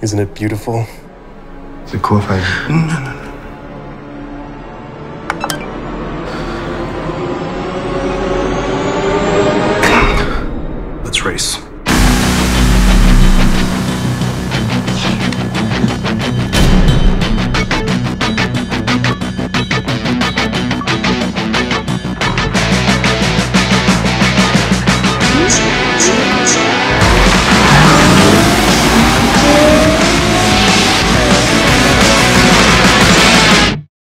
Isn't it beautiful? Is it cool if I... No, no, no. Let's race.